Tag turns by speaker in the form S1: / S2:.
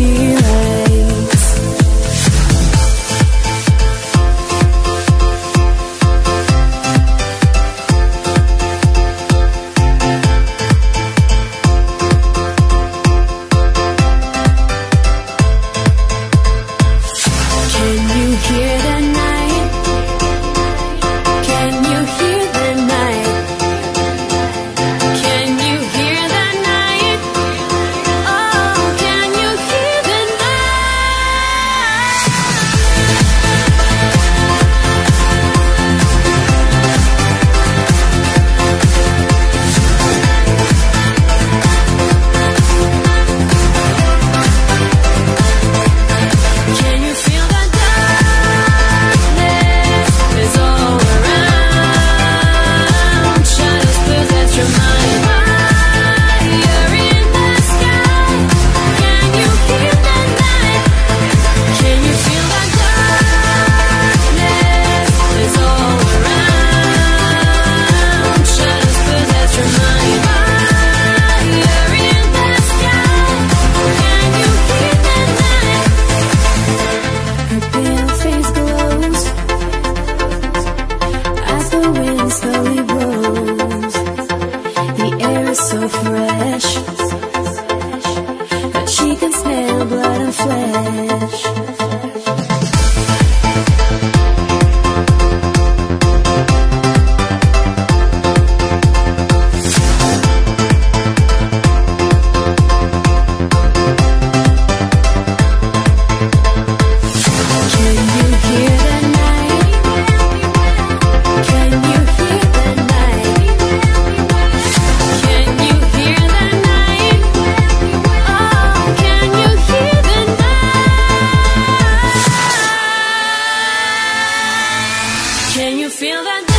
S1: she Can you feel that?